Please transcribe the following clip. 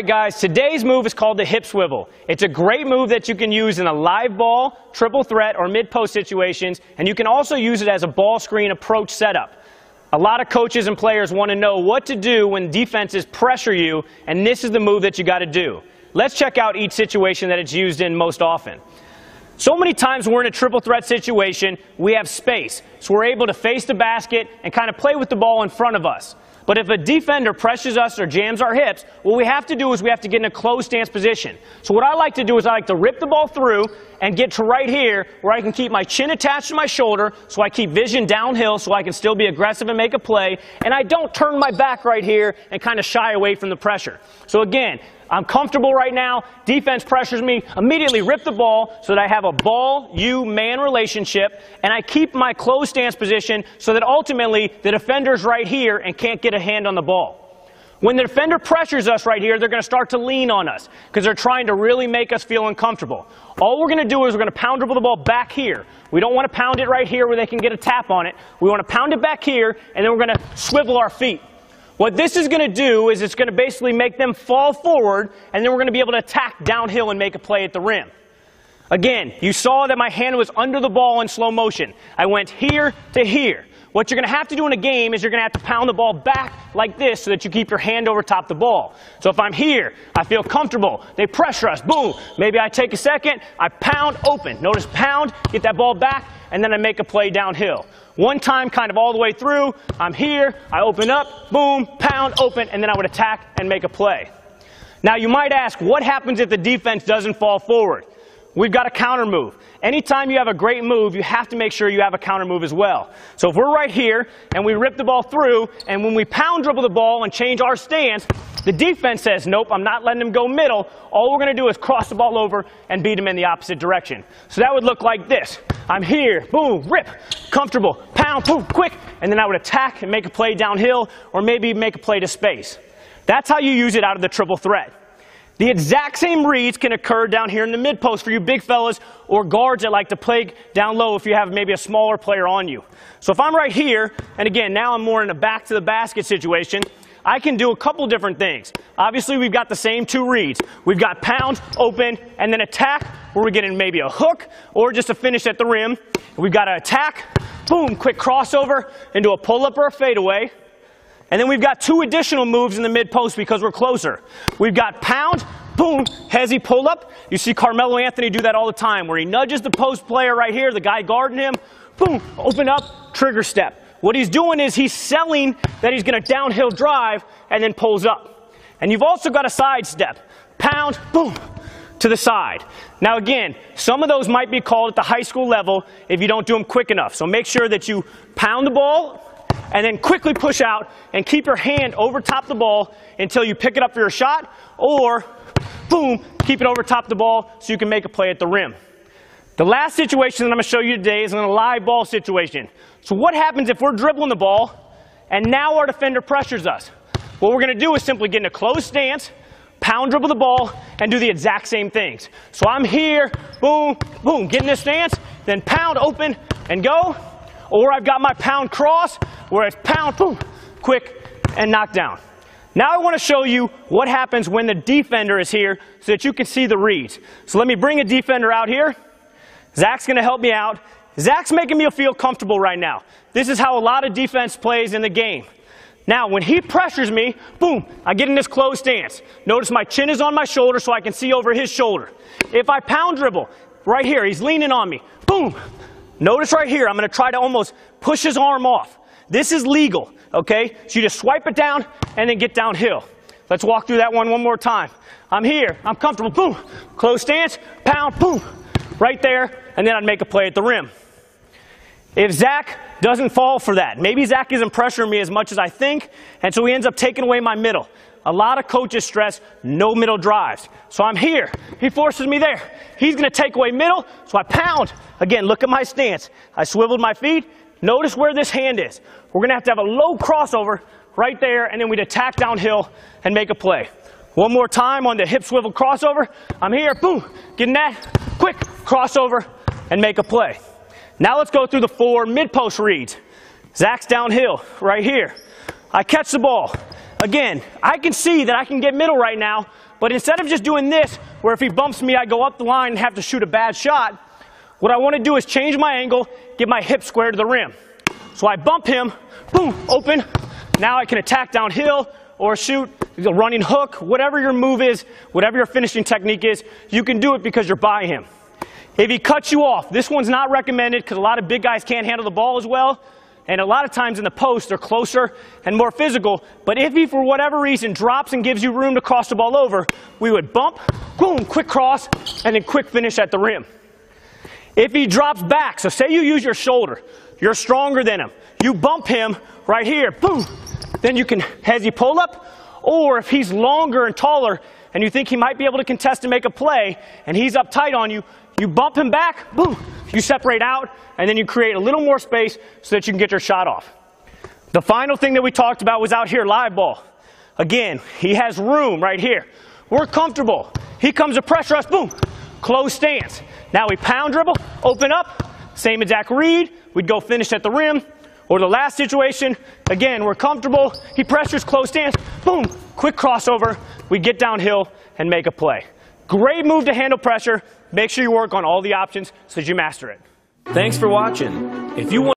Right, guys, today's move is called the hip swivel. It's a great move that you can use in a live ball, triple threat, or mid-post situations, and you can also use it as a ball screen approach setup. A lot of coaches and players want to know what to do when defenses pressure you, and this is the move that you got to do. Let's check out each situation that it's used in most often. So many times we're in a triple threat situation, we have space. So we're able to face the basket and kind of play with the ball in front of us. But if a defender pressures us or jams our hips, what we have to do is we have to get in a closed stance position. So what I like to do is I like to rip the ball through and get to right here where I can keep my chin attached to my shoulder so I keep vision downhill so I can still be aggressive and make a play. And I don't turn my back right here and kind of shy away from the pressure. So again, I'm comfortable right now. Defense pressures me. Immediately rip the ball so that I have a ball, you, man relationship. And I keep my closed stance position so that ultimately the defender's right here and can't get a hand on the ball. When the defender pressures us right here, they're going to start to lean on us because they're trying to really make us feel uncomfortable. All we're going to do is we're going to pound dribble the ball back here. We don't want to pound it right here where they can get a tap on it. We want to pound it back here, and then we're going to swivel our feet. What this is going to do is it's going to basically make them fall forward, and then we're going to be able to attack downhill and make a play at the rim. Again, you saw that my hand was under the ball in slow motion. I went here to here. What you're going to have to do in a game is you're going to have to pound the ball back like this so that you keep your hand over top the ball. So if I'm here, I feel comfortable. They pressure us. Boom. Maybe I take a second. I pound open. Notice pound, get that ball back, and then I make a play downhill. One time, kind of all the way through, I'm here, I open up, boom, pound, open, and then I would attack and make a play. Now, you might ask, what happens if the defense doesn't fall forward? We've got a counter move. Anytime you have a great move, you have to make sure you have a counter move as well. So if we're right here and we rip the ball through, and when we pound dribble the ball and change our stance, the defense says, nope, I'm not letting him go middle. All we're going to do is cross the ball over and beat him in the opposite direction. So that would look like this. I'm here, boom, rip, comfortable, pound, boom, quick, and then I would attack and make a play downhill or maybe make a play to space. That's how you use it out of the triple threat. The exact same reads can occur down here in the mid post for you big fellas or guards that like to play down low if you have maybe a smaller player on you. So if I'm right here, and again, now I'm more in a back to the basket situation, I can do a couple different things. Obviously, we've got the same two reads. We've got pound, open, and then attack, where we're getting maybe a hook or just a finish at the rim. We've got an attack, boom, quick crossover into a pull-up or a fadeaway. And then we've got two additional moves in the mid post because we're closer. We've got pound, boom, hesi pull up. You see Carmelo Anthony do that all the time where he nudges the post player right here, the guy guarding him, boom, open up, trigger step. What he's doing is he's selling that he's going to downhill drive and then pulls up. And you've also got a side step. Pound, boom, to the side. Now again, some of those might be called at the high school level if you don't do them quick enough. So make sure that you pound the ball and then quickly push out and keep your hand over top the ball until you pick it up for your shot or boom, keep it over top the ball so you can make a play at the rim. The last situation that I'm going to show you today is in a live ball situation. So what happens if we're dribbling the ball and now our defender pressures us? What we're going to do is simply get in a close stance, pound dribble the ball, and do the exact same things. So I'm here, boom, boom, get in this stance, then pound, open, and go. Or I've got my pound cross, where it's pound, boom, quick, and knock down. Now I want to show you what happens when the defender is here so that you can see the reads. So let me bring a defender out here. Zach's going to help me out. Zach's making me feel comfortable right now. This is how a lot of defense plays in the game. Now, when he pressures me, boom, I get in this closed stance. Notice my chin is on my shoulder so I can see over his shoulder. If I pound dribble, right here, he's leaning on me, boom, Notice right here, I'm going to try to almost push his arm off. This is legal, okay? So you just swipe it down and then get downhill. Let's walk through that one one more time. I'm here, I'm comfortable, boom. Close stance, pound, boom. Right there, and then I'd make a play at the rim. If Zach doesn't fall for that, maybe Zach isn't pressuring me as much as I think, and so he ends up taking away my middle. A lot of coaches stress no middle drives. So I'm here. He forces me there. He's going to take away middle, so I pound. Again, look at my stance. I swiveled my feet. Notice where this hand is. We're going to have to have a low crossover right there, and then we'd attack downhill and make a play. One more time on the hip swivel crossover. I'm here, boom, getting that, quick crossover, and make a play. Now let's go through the four mid-post reads. Zach's downhill, right here. I catch the ball. again, I can see that I can get middle right now, but instead of just doing this, where if he bumps me, I go up the line and have to shoot a bad shot, what I want to do is change my angle, get my hip square to the rim. So I bump him, boom, open. Now I can attack downhill or shoot a running hook, whatever your move is, whatever your finishing technique is, you can do it because you're by him. If he cuts you off, this one's not recommended because a lot of big guys can't handle the ball as well. And a lot of times in the post, they're closer and more physical. But if he, for whatever reason, drops and gives you room to cross the ball over, we would bump, boom, quick cross, and then quick finish at the rim. If he drops back, so say you use your shoulder, you're stronger than him, you bump him right here, boom, then you can, as he pull up? Or if he's longer and taller and you think he might be able to contest and make a play and he's up tight on you, you bump him back, boom, you separate out, and then you create a little more space so that you can get your shot off. The final thing that we talked about was out here, live ball. Again, he has room right here. We're comfortable. He comes to pressure us, boom, close stance. Now we pound dribble, open up, same exact read. We'd go finish at the rim. Or the last situation, again, we're comfortable. He pressures, close stance, boom, quick crossover. We get downhill and make a play. Great move to handle pressure. Make sure you work on all the options so that you master it. Thanks for watching. If you want